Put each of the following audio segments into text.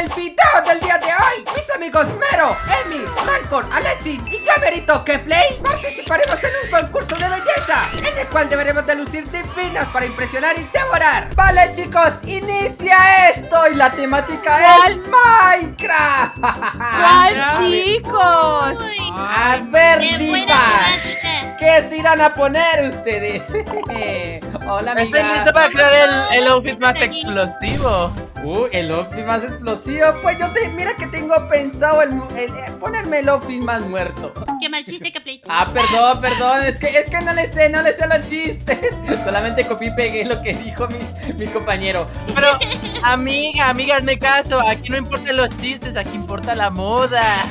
el video del día de hoy, mis amigos Mero, Emi, Rancor, Alexi y Jamerito que Play participaremos en un concurso de belleza en el cual deberemos de lucir divinas para impresionar y devorar. Vale, chicos, inicia esto y la temática es Minecraft. ¿Cuál, chicos? A ver, divas, ¿qué se irán a poner ustedes? Hola, amiga. Estoy listo para crear el, el outfit más explosivo. Uh, el outfit más explosivo. Pues yo te, mira que tengo pensado el, el- el- ponerme el outfit más muerto. Qué mal chiste que play. Ah, perdón, perdón. Es que, es que no le sé, no le sé los chistes. Solamente copié y pegué lo que dijo mi, mi compañero. Pero, amiga, amiga, hazme caso. Aquí no importan los chistes, aquí importa la moda.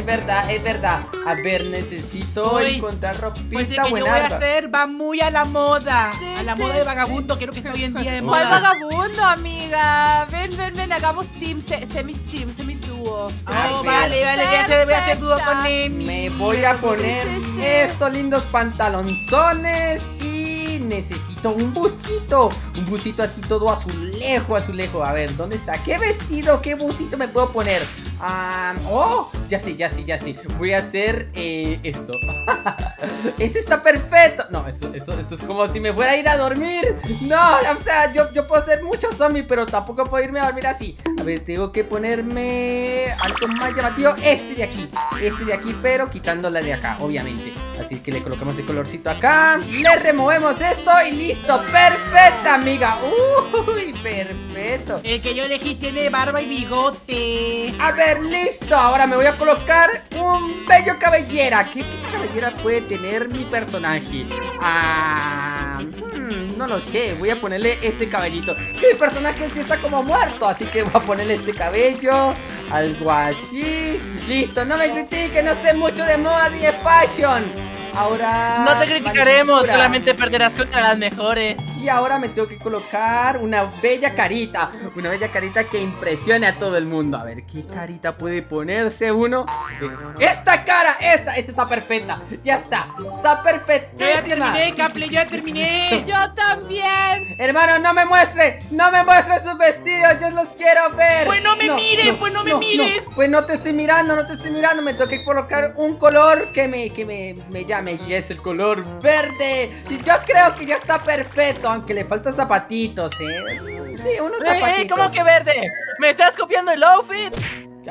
Es verdad, es verdad. A ver, necesito Uy, encontrar Pues el ropita que yo voy buena. a hacer va muy a la moda. Sí, a la sí, moda de sí. vagabundo, creo que está hoy en día de ¿Cuál moda. vagabundo, amiga? Ven, ven, ven, hagamos team, se- semi-team, semi-dúo. Oh, vale, vale, voy a hacer, voy a hacer dúo con Emi. Me voy a poner sí, sí. estos lindos pantalonzones y necesito un busito. Un busito así todo azulejo, azulejo. A ver, ¿dónde está? ¿Qué vestido, qué busito me puedo poner? Oh, ya sé, ya sé, ya sé. Voy a hacer eh, esto. Ese está perfecto. No, eso, eso, eso es como si me fuera a ir a dormir. No, o sea, yo, yo puedo ser mucho zombie, pero tampoco puedo irme a dormir así. A ver, tengo que ponerme algo más llamativo. Este de aquí. Este de aquí, pero quitándola de acá, obviamente. Así que le colocamos el colorcito acá. Le removemos esto y listo. Perfecta, amiga. Uy, perfecto. El que yo elegí tiene barba y bigote. A ver, listo. Ahora me voy a colocar un bello cabellera. ¿Qué, qué cabellera puede tener mi personaje? Ah, no lo sé. Voy a ponerle este cabellito. Que mi personaje sí está como muerto. Así que voy a ponerle este cabello. Algo así. Listo. No me critiquen. No sé mucho de moda ni de fashion. Ahora. No te criticaremos, solamente perderás contra las mejores. Y ahora me tengo que colocar una bella carita. Una bella carita que impresione a todo el mundo. A ver, ¿qué carita puede ponerse uno? ¡Esta cara! ¡Esta! Esta está perfecta. Ya está. Está Yo ya perfectísima. terminé, Caple, ya terminé. Yo también. Hermano, no me muestre. No me muestre sus vestidos. Yo los quiero ver. Pues no me mires, pues no me mires. Pues no te estoy mirando, no te estoy mirando. Me tengo que colocar un color que me, que me, me llame. Y es el color verde. Y yo creo que ya está perfecto. Aunque le faltan zapatitos, ¿eh? Sí, unos ¡Eh, eh! zapatitos. ¿Cómo que verde? ¿Me estás copiando el outfit?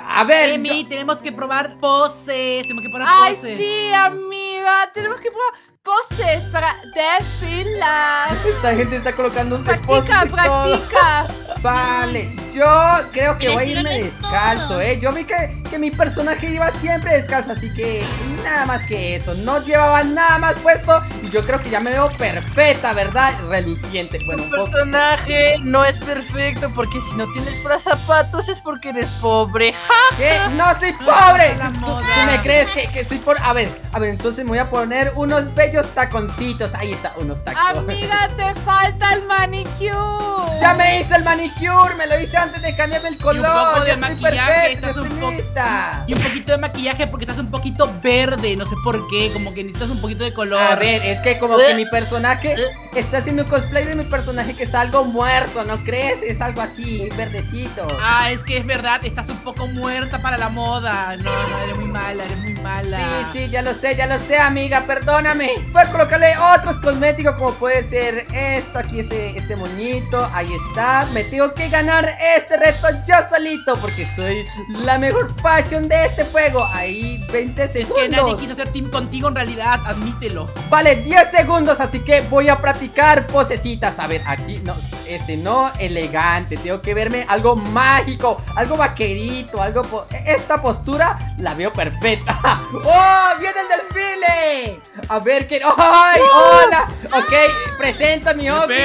A ver, Emi, tenemos que probar poses. Tenemos que probar Ay, poses. sí, amiga. Tenemos que probar poses para desfilar. esta gente está colocando un Practica, practica. Vale, yo creo que voy a irme descalzo, todo. eh. Yo vi que, que mi personaje iba siempre descalzo, así que nada más que eso. No llevaba nada más puesto y yo creo que ya me veo perfecta, ¿verdad? Reluciente. Bueno, un Tu poco. personaje no es perfecto porque si no tienes para zapatos es porque eres pobre. ¿Qué? ¡No soy pobre! la ¿Tú, moda. tú me crees que, que soy pobre? A ver, a ver, entonces me voy a poner unos bellos taconcitos. Ahí está, unos tacones. Amiga, te falta el manicure. Ya me hice el manicure, me lo hice antes de cambiarme el color. poco de ya estoy maquillaje, perfecto, estás estoy un poco- lista. Y un poquito de maquillaje porque estás un poquito verde. No sé por qué. Como que necesitas un poquito de color. A ver, es que como que mi personaje está haciendo un cosplay de mi personaje que está algo muerto, ¿no crees? Es algo así, verdecito. Ah, es que es verdad, estás un poco muerta para la moda. No, eres muy mala, eres muy mala. Sí, sí, ya lo sé, ya lo sé, amiga, perdóname. Voy a colocarle otros cosméticos como puede ser esto, aquí este, este moñito, ahí está. Me tengo que ganar este reto yo solito porque soy la mejor fashion de este juego. Ahí, 20 Es segundos. que nadie quiso hacer team contigo en realidad, admítelo. Vale, 10 segundos, así que voy a practicar posecitas. A ver, aquí no, este no elegante. Tengo que verme algo mágico, algo vaquerito, algo. po- Esta postura la veo perfecta. ¡Oh! ¡Viene el desfile! A ver qué. ¡Ay! ¡Hola! Ok, presento mi outfit.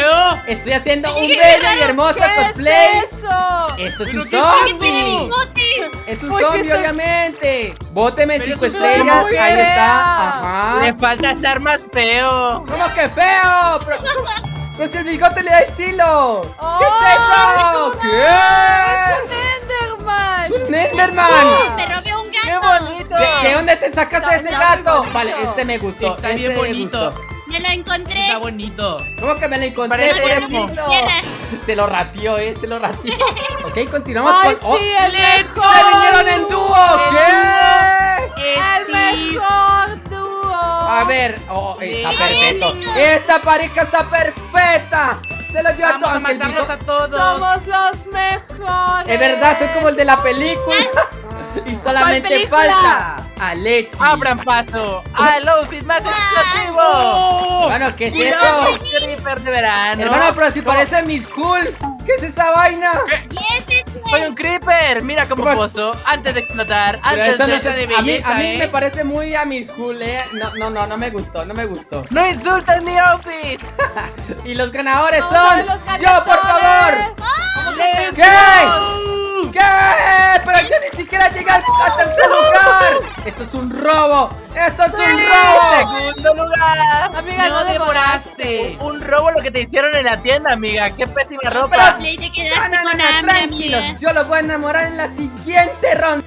Estoy haciendo un bello y hermoso ¿Qué cosplay. es eso? Esto es ¿Pero un qué ¡Que tiene zombie. bigote! Es un zombie, obviamente. Bóteme Pero 5 es un estrellas. Ahí está. Ajá. Le falta estar más feo. ¿Cómo que feo? Pero, pero si el bigote le da estilo. ¿Qué Oh, es eso? es ¿Qué? un Enderman. Es un Enderman. ¡Me robé un ¡Qué gato! bonito! ¿De, de dónde te sacaste Está ese gato? Vale, este me gustó. Está este bien me bonito. gustó. Me lo encontré. Está bonito. ¿Cómo que me lo encontré, pobrecito? Se lo ratió, eh, se lo ratió. ok, continuamos Ay, con... ¡Oh! sí, el ¡Let's mejor. ¡Se vinieron en dúo! ¿Qué? El mejor. A ver, oh, está Sí. perfecto. Esta pareja está perfecta. Se lo lleva Vamos a matarlos a todos. Somos los mejores. Es verdad, soy como el de la película. y solamente película? falta Alexi. Abran paso al outfit más explosivo. ¡Oh! Bueno, ¿qué es ¡Cuidado, eso? Creeper de verano! Hermano, pero si parece Miss Cool. ¿Qué es esa vaina? Y ese es Soy un creeper, mira cómo ¿Cómo? pozo antes de explotar, Pero antes eso no de... se- de a mí, belleza, a mí ¿eh? me parece muy a Cool, eh. No, no, no, no me gustó, no me gustó. ¡No insultes mi outfit! Y los ganadores Vamos a son los yo, por favor. ganadores. ¿Qué? ¿Qué? Pero yo ni siquiera llegué al al tercer lugar. Esto es un robo. Esto es un robo. ¡Segundo lugar! Amiga, No no devoraste. Un robo lo que te hicieron en la tienda, amiga. ¡Qué pésima Pero ropa! Play, te quedaste no, no, con no, hambre, tranquilos. amiga. Yo los voy a enamorar en la siguiente ronda.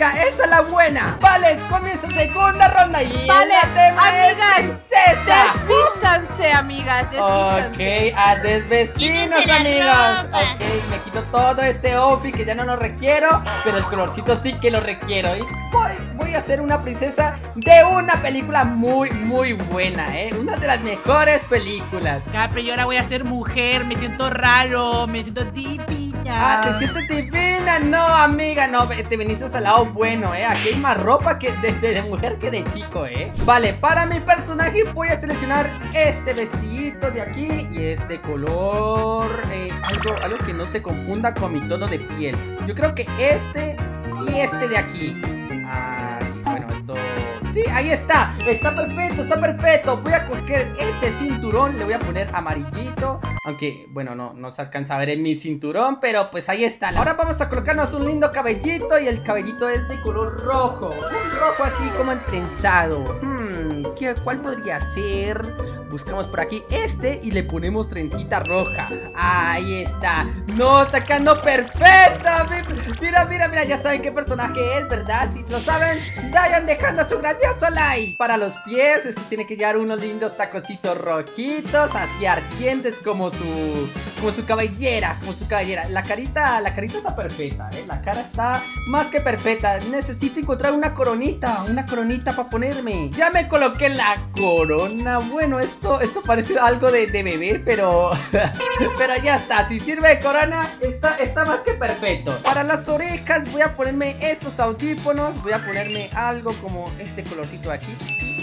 Esa es la buena. Vale, comienza segunda ronda y Vale, el tema es amigas, princesa. Desvístanse, amigas, desvístanse. Ok, a desvestirnos, la ropa. Ok, me quito todo este outfit que ya no lo requiero, pero el colorcito sí que lo requiero. Y voy, voy a ser una princesa de una película muy, muy buena, ¿eh? Una de las mejores películas. Capri, yo ahora voy a ser mujer. Me siento raro. Me siento divina. Ah, te sientes divina. No, amiga, no, te viniste al bueno, ¿eh? Aquí hay más ropa que de, mujer que de chico, ¿eh? Vale, para mi personaje voy a seleccionar este vestidito de aquí y este color. eh, algo, algo que no se confunda con mi tono de piel. Yo creo que este y este de aquí. Ah, bueno, esto. Sí, ahí está. Está perfecto, está perfecto. Voy a coger este cinturón, le voy a poner amarillito. Aunque, bueno, no, no se alcanza a ver en mi cinturón, pero pues ahí está. Ahora vamos a colocarnos un lindo cabellito y el cabellito es de color rojo. Un rojo así como entrenzado. Hmm, ¿qué- ¿cuál podría ser? Buscamos por aquí este y le ponemos trencita roja. Ahí está. No, quedando perfecta. Mi- Mira, mira, mira, ya saben qué personaje es, ¿verdad? Si lo saben, vayan dejando su grandioso like. Para los pies, este tiene que llevar unos lindos tacocitos rojitos, así ardientes como su como su cabellera, como su cabellera. La carita, la carita está perfecta, ¿eh? La cara está más que perfecta. Necesito encontrar una coronita, una coronita para ponerme. Ya me coloqué la corona. Bueno, esto, esto parece algo de, de bebé, pero, pero ya está. Si sirve de corona, está, está más que perfecto. Para las orejas voy a ponerme estos audífonos. Voy a ponerme algo como este colorcito aquí.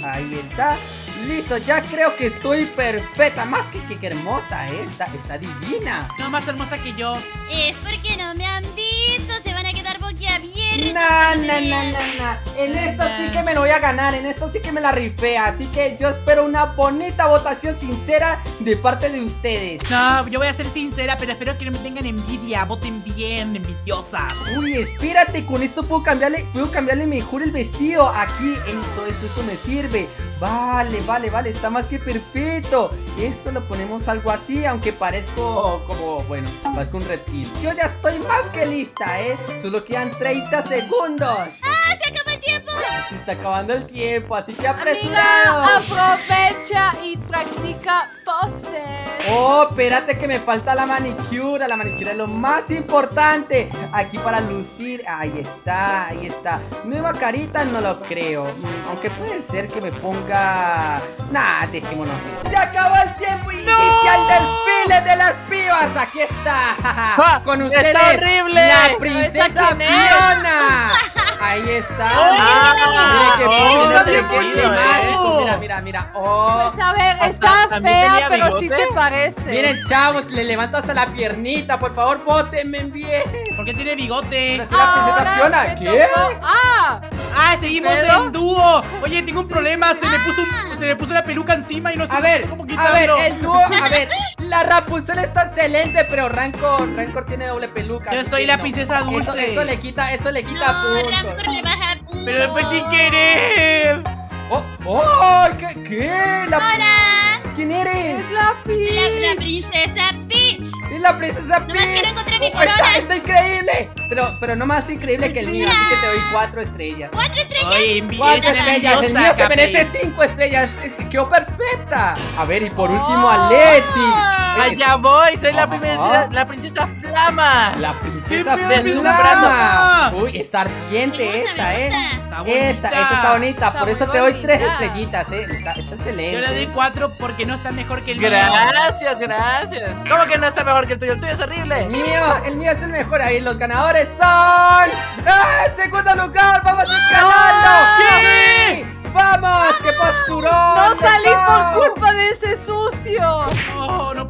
Ahí está. Listo, ya creo que estoy perfecta. Más que, que, que hermosa, ¿eh? Está, está divina. No más hermosa que yo. Es porque no me han visto. Se van a quedar boquiabiertos. No, no, no, no, no. En esto sí que me lo voy a ganar. En esto sí que me la rifé. Así que yo espero una bonita votación sincera de parte de ustedes. No, yo voy a ser sincera, pero espero que no me tengan envidia. Voten bien, envidiosas. Uy, espérate, con esto puedo cambiarle, puedo cambiarle mejor el vestido. Aquí, esto, esto, esto me sirve. Vale, vale, vale, está más que perfecto. Esto lo ponemos algo así, aunque parezco como, bueno, parezco un reptil. Yo ya estoy más que lista, ¿eh? Solo quedan 30 segundos. ¡Ah, se acabó el tiempo! Se está acabando el tiempo, así que Amiga, apresurado. aprovecha y practica poses. Oh, espérate que me falta la manicura. La manicura es lo más importante. Aquí para lucir. Ahí está, ahí está. Nueva carita no lo creo. Aunque puede ser que me ponga. Nah, dejémonos. Se acabó el tiempo y inicia el desfile de las pibas. Aquí está. Con ¡Está ustedes. horrible! La princesa. Fiona. Ahí está. Ah, mira que oh. Mira, mira, mira. Oh. Pues a ver, Hasta- está ¿también fea, pero sí se parece. Miren, chavos, le levanto hasta la piernita. Por favor, votenme bien. ¿Por qué tiene bigote? Pero si la ¿qué? tocó- Ah, Ah, seguimos en dúo. Oye, tengo un problema. Se me puso un- se me puso la peluca encima y no sé A ver, cómo a quitarlo. ver, el dúo, a ver, la Rapunzel está excelente, pero Rancor, Rancor tiene doble peluca. Yo soy la no. princesa dulce. eso le quita, eso le quita No, puntos. Rancor le baja puntos. Pero después sin querer. Oh, oh, ¿qué, qué? La- ¡Hola! ¿Quién eres? es la la, la princesa Peach. La princesa Nomás que Peach. no encontré mi corona. Está, está increíble. Pero, pero no más increíble que el mío, así que te doy cuatro estrellas. ¿Cuatro estrellas? Cuatro estrellas, el mío se merece cinco estrellas. Eh, Quedó perfecta. A ver, y por último, Oh. Alexi. Oye, Allá voy, soy la princesa, la princesa Flama. La princesa Flama. Flama. Uy, está ardiente Me gusta, esta, ¿eh? Está bonita. Esta, esta está bonita. Está Por eso te doy tres estrellitas, ¿eh? Está, está excelente. Yo le doy cuatro porque no está mejor que el mío. Gracias, gracias. ¿Cómo que no está mejor que el tuyo? El tuyo es El horrible. mío, el mío es el mejor. Ahí los ganadores son. ¡Ah! ¡Segundo lugar! ¡Vamos escalando! ¡Sí! ¡Vamos! ¡Qué posturón! No salí por culpa de ese sucio. Oh, no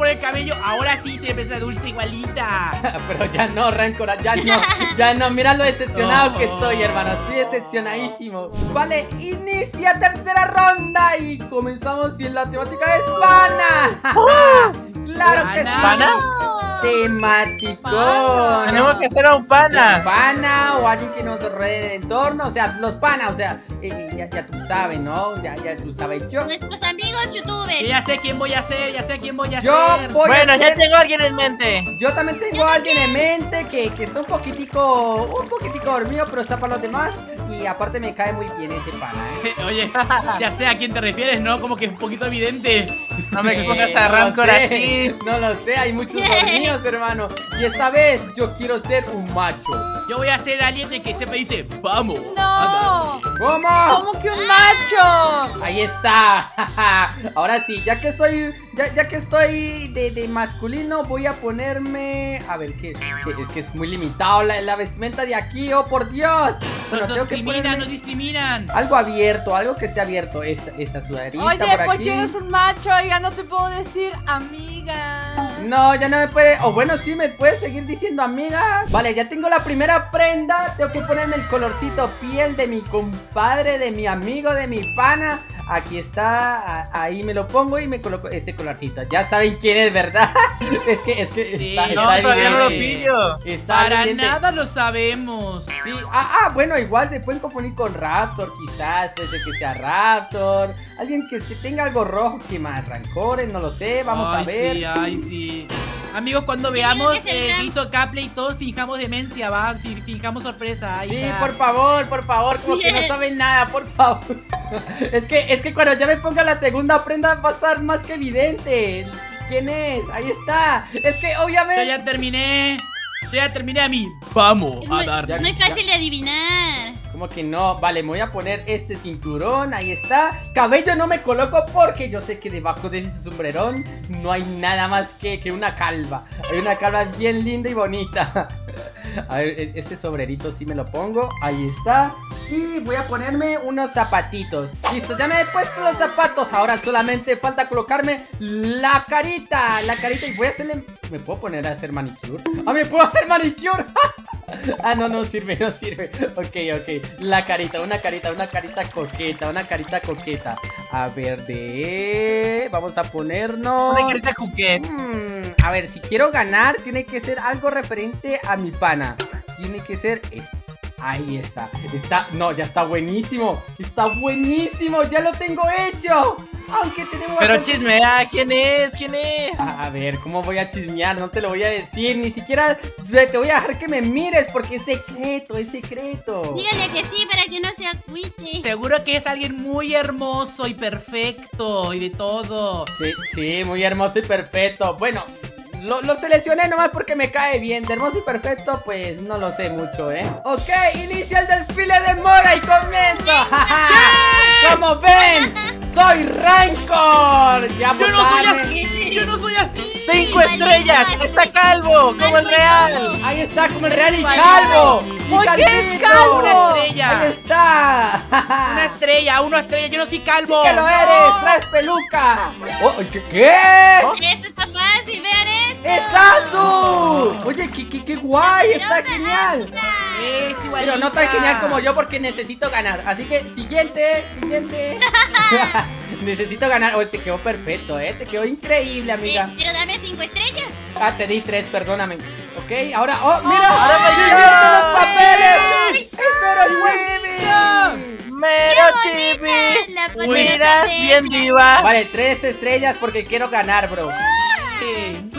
por el cabello. Ahora sí se empieza dulce igualita. Pero ya no, Rancor, ya no, ya no. Mira lo decepcionado No. que estoy, hermano. Estoy decepcionadísimo. Vale, inicia tercera ronda y comenzamos y la temática es pana. claro que sí. ¿Pana? Temático. Tenemos que hacer a un pana. pana o alguien que nos rodee el entorno, o sea, los panas, o sea, eh, ya, ya tú sabes, ¿no? Ya, ya tú sabes. Yo, Nuestros amigos Yo youtubers. ya sé quién voy a ser, ya sé quién voy a yo ser. voy Bueno, a ya ser- tengo a alguien en mente. Yo también tengo a alguien en mente que, que está un poquitico, un poquitico dormido, pero está para los demás. Y aparte me cae muy bien ese pana, ¿eh? Oye, ya sé a quién te refieres, ¿no? Como que es un poquito evidente. No me Eh, expongas a no Rancor sé, así. No lo sé, hay muchos dormidos, hermano. Y esta vez yo quiero ser un macho. Yo voy a ser alguien de que siempre dice, vamos. No. ándale". ¿Cómo? ¿Cómo que un macho? Ahí está. Ahora sí, ya que soy, ya, ya que estoy de, de masculino, voy a ponerme, a ver, que, que es que es muy limitado la, la vestimenta de aquí, oh por Dios. Bueno, Nos tengo que discriminan, ponerme nos discriminan. algo abierto, algo que esté abierto. Esta, esta sudaderita Oye, por ¿por aquí. qué eres un macho? Ya no te puedo decir amiga. No, ya no me puede. O bueno, sí me puedes seguir diciendo amiga. Vale, ya tengo la primera prenda. Tengo que ponerme el colorcito piel de mi compadre, de mi amigo, de mi pana. Aquí está. Ahí me lo pongo y me coloco este colorcito. Ya saben quién es, ¿verdad? es que, es que Sí, está, no, está todavía no lo pillo. Está Para evidente. nada lo sabemos. Sí, ah, ah, bueno, igual se pueden confundir con Raptor, quizás, puede ser que sea Raptor. Alguien que, que tenga algo rojo, que más rancores, no lo sé, vamos Ay, a ver. Sí, ay, sí. Amigos, cuando Yo veamos eh, hizo Capley, todos fijamos demencia, va. Fi- Fijamos sorpresa. Ahí Sí, está. por favor, por favor, como que no saben nada, por favor. es que, es que cuando ya me ponga la segunda prenda va a estar más que evidente. ¿Quién es? Ahí está. Es que Yo obviamente. ya terminé. Yo ya terminé a mí. Vamos Es a dar. No es fácil de adivinar. Como que no, vale, me voy a poner este cinturón, ahí está. Cabello no me coloco porque yo sé que debajo de ese sombrerón no hay nada más que, que una calva. Hay una calva bien linda y bonita. A ver, este sombrerito sí me lo pongo, ahí está. Y voy a ponerme unos zapatitos. Listo, ya me he puesto los zapatos. Ahora solamente falta colocarme la carita. La carita y voy a hacerle... ¿Me puedo poner a hacer manicure? ¡Ah, me puedo hacer manicure! Ah, no, no sirve, no sirve. Ok, ok. La carita, una carita, una carita coqueta, una carita coqueta. A ver, de. Vamos a ponernos. Una carita cuquet. Mm, a ver, si quiero ganar, tiene que ser algo referente a mi pana. Tiene que ser este. Ahí está. Está. No, ya está buenísimo. Está buenísimo. Ya lo tengo hecho. Aunque tenemos. Pero bastante- chismea, ¿quién es? ¿Quién es? a ver, ¿cómo voy a chismear? No te lo voy a decir, ni siquiera te te voy a dejar que me mires porque es secreto, es secreto. Dígale que sí para que no se agüite. Seguro que es alguien muy hermoso y perfecto y de todo. Sí, sí, muy hermoso y perfecto. Bueno, lo, lo seleccioné nomás porque me cae bien. De hermoso y perfecto, pues no lo sé mucho, ¿eh? Ok, inicia el desfile de moda y comienzo. Como ven, soy Rancor. Ya Yo no soy así, yo no soy así. ¡Cinco estrellas! vale. ¡Está calvo! ¡Como el real! Ahí está, como el real y calvo. Y ¿Por qué calvito. calvo? Una estrella. Ahí está. Una estrella, una estrella, yo no soy Sí calvo. que lo eres, traes peluca. Oh, ¿qué? ¿Qué? Esto ¡Es Azu! Oye, qué, qué, qué guay, está genial. Es Pero no tan genial como yo porque necesito ganar. Así que, siguiente, siguiente. necesito ganar. Oye, te quedó perfecto, ¿eh? Te quedó increíble, Eh, amiga. pero dame cinco estrellas. Ah, te di tres, perdóname. Ok, ahora. ¡Oh, mira! ahora me ¡Siguiente dio. los papeles! ¡Espero Chibi! ¡Mero chibi! Poderosa bien diva. Vale, tres estrellas porque quiero ganar, bro.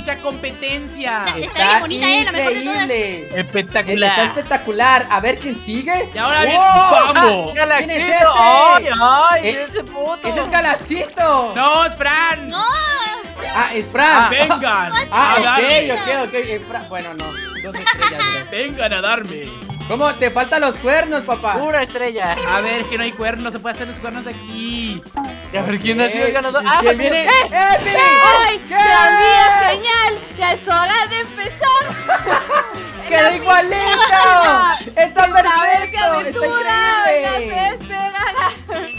Eh, mucha competencia. Está- Está bien bonita, ¿eh? La mejor de todas. increíble. Está Espectacular. espectacular. A ver quién sigue. Y ahora vamos. Galaxito. ¿Quién es ese? ¡Ay, ay! Eh, ese puto! Ese es Galaxito. No, es Fran. No, Ah, es Fran. Vengan. Ah, ok, darme. ok, ok. eh, Fran- Bueno, no. Dos estrellas, bro. Vengan a darme. ¿Cómo? Te faltan los cuernos, papá. Pura estrella. A ver, que no hay cuernos, se puede hacer los cuernos aquí. Y a ver quién ha sido el ganador. ¿y ¡Ah, quién viene? ¡Eh! ¡Eh. ¿Qué? ¡Se olvida! ¡Genial! ¡Ya es hora de empezar! ¡Quedó La igualito! princesa. ¡Está ¡Saber qué perfecto! ¡Está ¡No se increíble!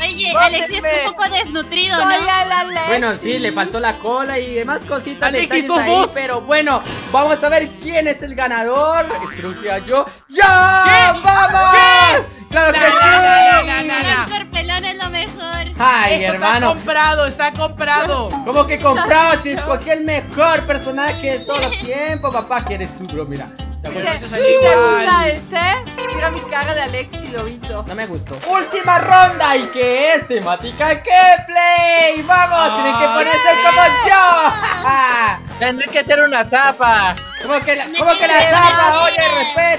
oye. Alexis está un poco desnutrido, ¿no? el. Bueno, sí, le faltó la cola y demás cositas, Alexis, detalles ahí, vos. pero bueno, vamos a ver quién es el ganador. Sea yo. ¡Ya! ¡Vamos! ¡Claro que sí! El pelón es lo mejor. ¡Ay, Esto hermano! Está comprado, está comprado. ¿Cómo que comprado? Si escogí el mejor personaje de todos los tiempos, papá. ¿Quién eres tú, bro? Mira. ¿Te ¿Te, acuerdas? Eso ¿te salió igual. gusta este? Mira mi cara de Alexis Lobito. No me gustó. Última ronda y que es temática que play. Vamos, tienen que Ay. ponerse como yo. Tendré que ser una zapa. ¿Cómo que la, cómo que la zapa? Oye,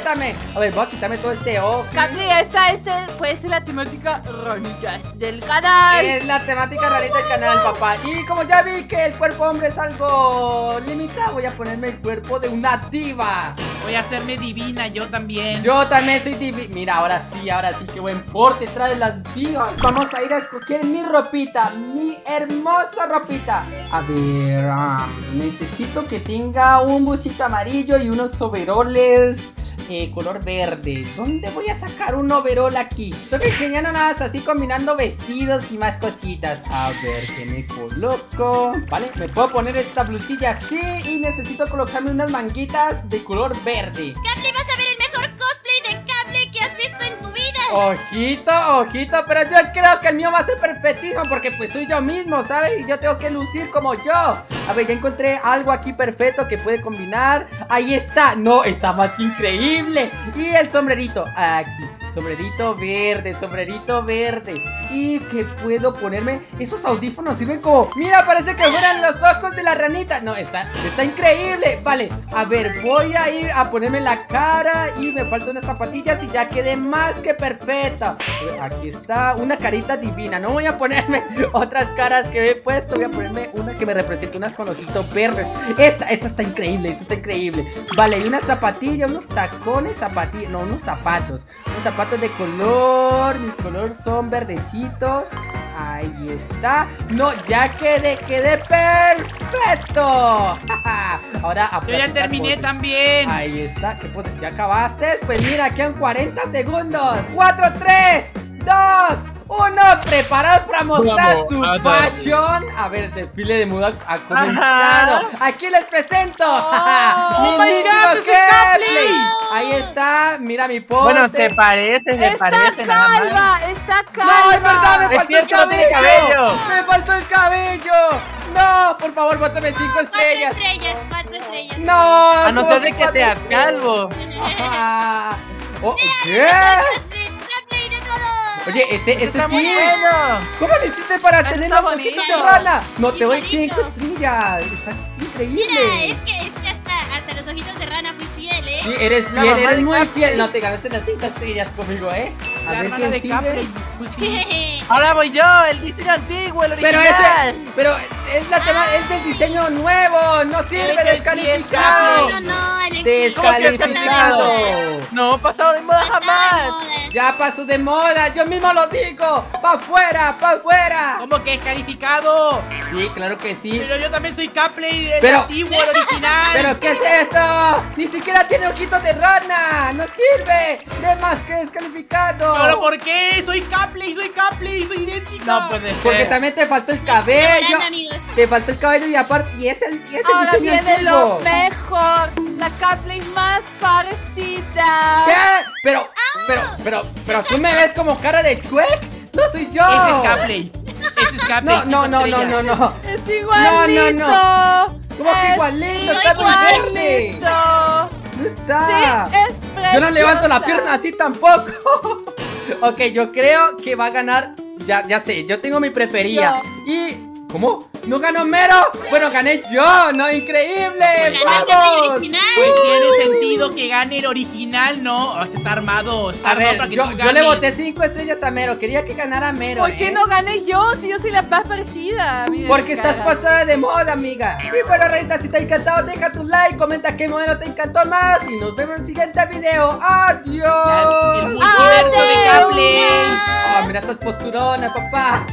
A ver, voy a quitarme todo este ojo. Capri, esta, este puede ser la temática ronitas del canal. Es la temática rarita del canal, papá. Y como ya vi que el cuerpo hombre es algo limitado, voy a ponerme el cuerpo de una diva. Voy a hacerme divina yo también. Yo también soy divi. Mira, ahora sí, ahora sí, qué buen porte trae las divas. Vamos a ir a escoger mi ropita, mi hermosa ropita. A ver, ah, necesito que tenga un busito amarillo y unos overoles eh, color verde. ¿Dónde voy a sacar un overol aquí? Estoy ingeniando nada más así combinando vestidos y más cositas. A ver, ¿qué me coloco? Vale, me puedo poner esta blusilla así y necesito colocarme unas manguitas de color verde. Capri, vas a ver el mejor cosplay de cable que has visto en tu vida. Ojito, ojito, pero yo creo que el mío va a ser perfectísimo porque pues soy yo mismo, ¿sabes? Y yo tengo que lucir como yo. A ver, ya encontré algo aquí perfecto que puede combinar. Ahí está. No, está más que increíble. Y el sombrerito, aquí. Sombrerito verde, sombrerito verde. Y que puedo ponerme. Esos audífonos sirven como. Mira, parece que fueran los ojos de la ranita. No, está, está increíble. Vale, a ver, voy a ir a ponerme la cara. Y me faltan unas zapatillas y ya quedé más que perfecta. Aquí está, una carita divina. No voy a ponerme otras caras que he puesto. Voy a ponerme una que me represente unas con ojitos verdes. Esta, esta está increíble, esta está increíble. Vale, y una zapatilla, unos tacones, zapatillas. No, unos zapatos. Unos zapatos de color. Mis colores son verdecitos. Ahí está. No, ya quedé, quedé perfecto. Ahora a Yo ya terminé también. Ahí está, ¿qué pues, ¿Ya acabaste? Pues mira, quedan 40 segundos 4, 3, 2, 1 Preparados para mostrar Vamos, su a dar. fashion A ver, el desfile de moda ha comenzado Aquí les presento Oh my Mismísimo God, ese es. Ahí está, mira mi pose Bueno, se parece, se Está parece nada más. calva, está calva. No, es verdad, me Es faltó el no tiene cabello. cabello. Me faltó el cabello No, por favor, bótame 5 Cuatro estrellas estrellas, cuatro estrellas. No, A no ¿cómo ser de que cuatro seas calvo. Ah, oh, ¿Qué? Oye, este, este Está sí. muy bueno. ¿Cómo le hiciste para tener los bonito. rana? No, te doy. 5 estrellas. Está increíble. Mira, es que, es que hasta, hasta los ojitos de rana. Sí, eres fiel, mamá eres de muy Capri. fiel. No te ganaste las 5 estrellas conmigo, ¿eh? A La ver quién de sigue. Pues sí. Ahora voy yo, el diseño antiguo, el Pero original. ese, pero es la tema, es del diseño nuevo, no sirve, Ese sí es descalificado. No, no, no, Alex. Descalificado. No, pasado de moda jamás. Ya pasó de moda, yo mismo lo digo. Pa' afuera, pa' afuera. ¿Cómo que es calificado? Sí, claro que sí. Pero yo también soy Capley, el Pero- antiguo, el original. ¿Pero qué es esto? Ni siquiera tiene ojitos de rana. No sirve. De más que descalificado. ¿Pero por qué? Soy Capley, soy Capley, soy idéntica. No puede ser. Porque también te faltó el cabello. Amigos. Te faltó el cabello y aparte. Y es el, y es el Ahora diseño viene lo mejor. La Capley más parecida. ¿Qué? Pero, pero, pero, pero tú me ves como cara de chuec. No soy yo. Ese es Capley. Ese es Capley. No, no, no, no, no, no. Es igualito. no. ¿Cómo que Es igualito? Está muy verde. Igualito. No está. Sí, es preciosa. Yo no levanto la pierna así tampoco. ok, yo creo que va a ganar. Ya, ya sé, yo tengo mi preferida. Y. ¿Cómo? ¿No ganó Mero? Bueno, gané yo, ¿no? ¡Increíble! Ganaste el ¡Vamos! original. Pues tiene sentido que gane el original, ¿no? Oh, está armado. Está A armado ver, para que yo, tú yo le boté 5 estrellas a Mero. Quería que ganara Mero. ¿Por qué ¿eh? no gané yo si yo soy la más parecida? Mira, Porque estás pasada de moda, amiga. Y bueno, Reyta, si te ha encantado, deja tu like, comenta qué modelo te encantó más. Y nos vemos en el siguiente video. ¡Adiós! cables. Ah, mira estas posturonas, papá.